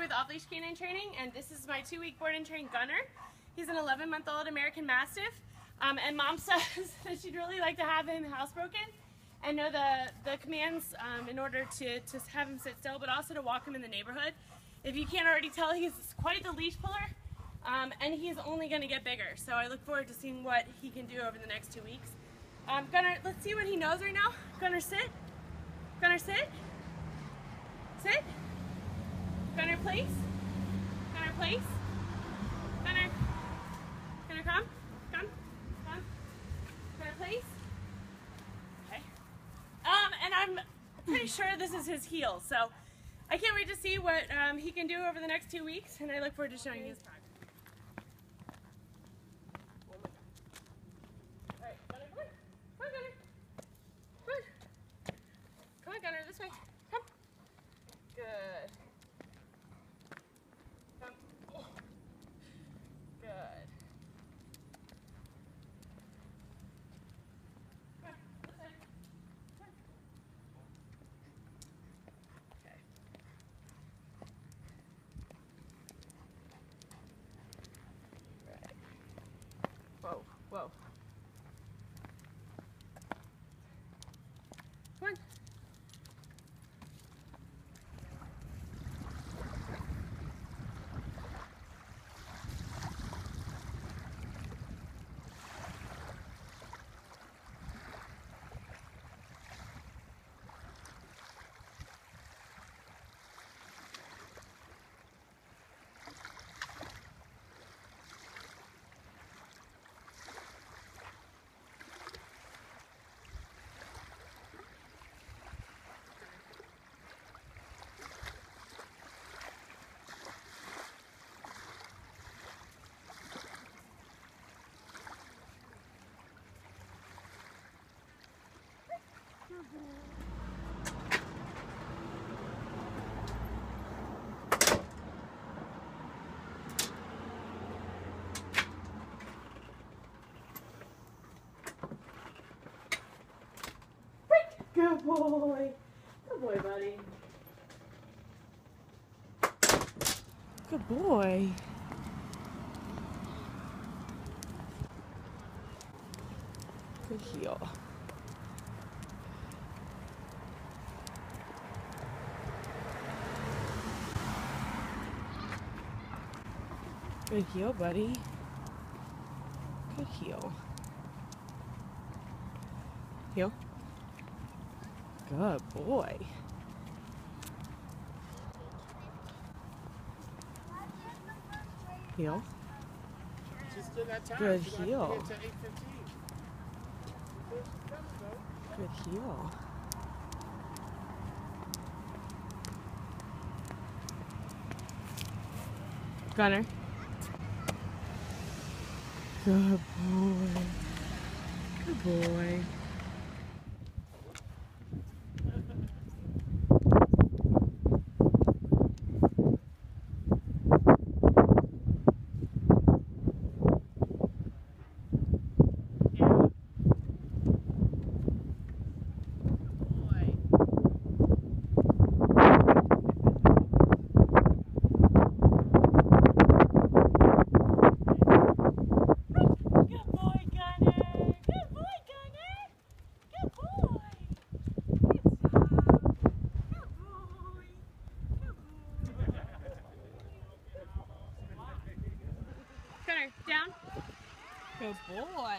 with Off Leash Canine Training, and this is my two week board and train Gunner. He's an 11 month old American Mastiff, um, and mom says that she'd really like to have him housebroken and know the, the commands um, in order to, to have him sit still, but also to walk him in the neighborhood. If you can't already tell, he's quite the leash puller, um, and he's only going to get bigger. So I look forward to seeing what he can do over the next two weeks. Um, Gunner, let's see what he knows right now. Gunner, sit. Gunner, sit. Sit. Gunner, place. Gunner, place. Gunner. Gunner, come. Come. Come. Gunner, place. Okay. Um, and I'm pretty sure this is his heel, so I can't wait to see what um, he can do over the next two weeks, and I look forward to showing you his progress. All right, Gunner, come on. Come on, Gunner. Come on. Come on, Gunner, this way. Come. Good. Come. Oh. Good. Come on, this way. Come on. Okay. Right. Whoa, Good boy. Good boy, buddy. Good boy. Good heel. Good heel, buddy. Good heel. Heel. Good boy. Heel. Good heel. Get to 8:15. Here she comes, though. Good heel. Gunner. Good boy. Good boy. Yeah. Boy. Good boy, Gunner. Good boy, Gunner. Good boy. Good job. Good boy. Good boy. Gunner, down. Good boy.